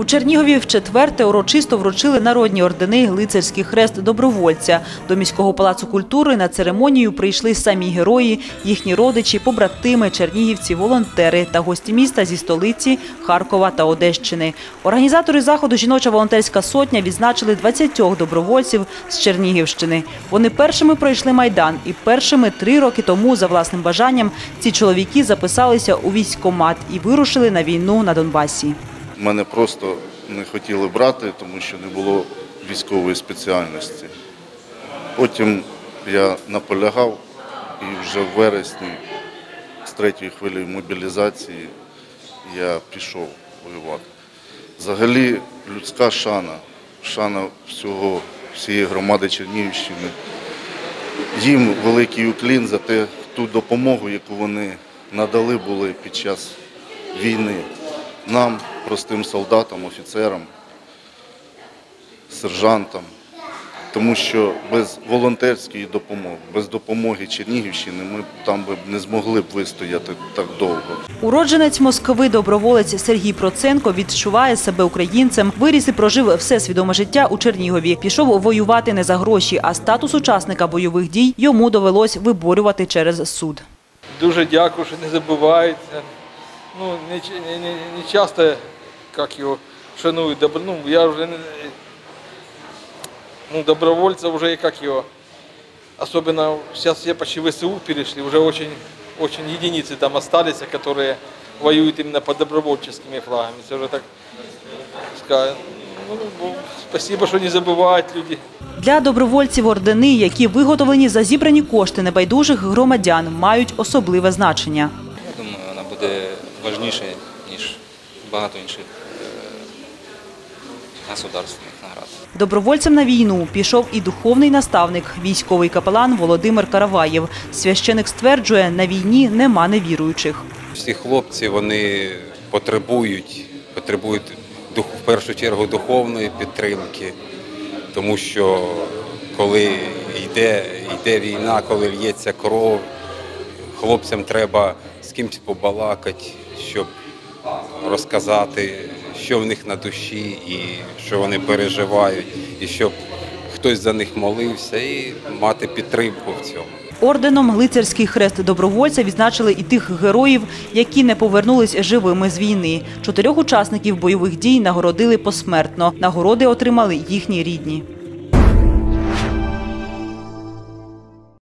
У Чернігові в четверте урочисто вручили народні ордени лицарський хрест добровольця. До міського палацу культури на церемонію прийшли самі герої, їхні родичі, побратими, чернігівці, волонтери та гості міста зі столиці Харкова та Одещини. Організатори заходу Жіноча волонтерська сотня відзначили 20 добровольців з Чернігівщини. Вони першими пройшли майдан, і першими три роки тому за власним бажанням ці чоловіки записалися у військкомат і вирушили на війну на Донбасі. Мене просто не хотіли брати, тому що не було військової спеціальності. Потім я наполягав і вже в вересні з третьої хвилі мобілізації я пішов воювати. Взагалі людська шана, шана всього, всієї громади Чернігівщини. Їм великий уклін за те, ту допомогу, яку вони надали були під час війни. Нам, простим солдатам, офіцерам, сержантам. Тому що без волонтерської допомоги, без допомоги Чернігівщини ми там би не змогли б вистояти так довго. Уродженець Москви доброволець Сергій Проценко відчуває себе українцем. Виріс і прожив все свідоме життя у Чернігові. Пішов воювати не за гроші, а статус учасника бойових дій йому довелось виборювати через суд. Дуже дякую, що не забуваються Ну, не, ч- не, не, не часто як його шанують. Добро- Ну, я вже не, ну, добровольца уже как его. Особенно сейчас все почти в ВСУ перешли, уже очень, очень единицы там остались, которые воюют именно под добровольческими флагами. Это уже так сказать. Ну, ну, спасибо, що не забувають люди. Для добровольців ордени, які виготовлені за зібрані кошти небайдужих громадян, мають особливе значення. Я думаю, вона буде важніша, ніж багато інших е, государственних наград. Добровольцем на війну пішов і духовний наставник, військовий капелан Володимир Караваєв. Священик стверджує, на війні нема невіруючих. Всі хлопці вони потребують, потребують в першу чергу духовної підтримки, тому що коли йде, йде війна, коли лється кров, хлопцям треба з кимось побалакати, щоб розказати, що в них на душі і що вони переживають, і щоб хтось за них молився і мати підтримку в цьому. Орденом лицарський хрест добровольця відзначили і тих героїв, які не повернулись живими з війни. Чотирьох учасників бойових дій нагородили посмертно. Нагороди отримали їхні рідні.